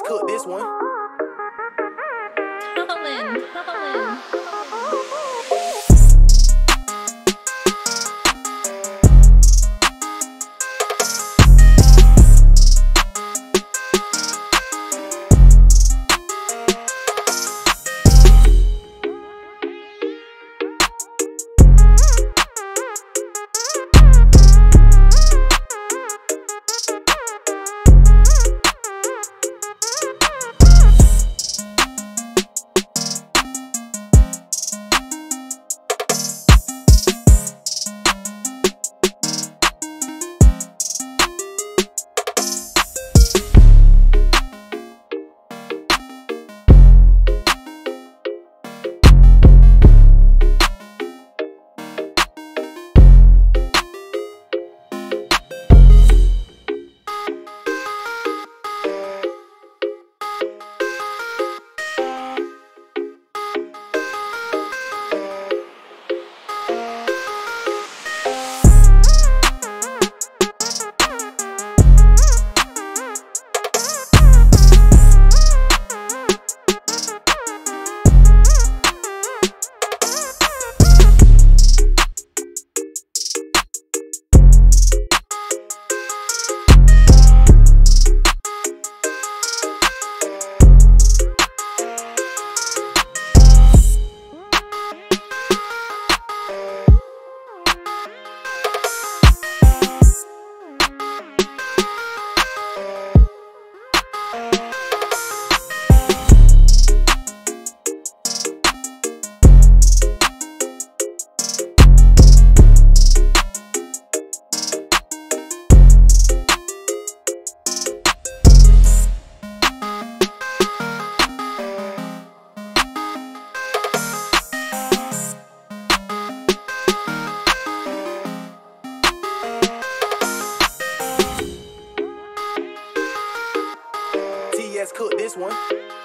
cook this one. one.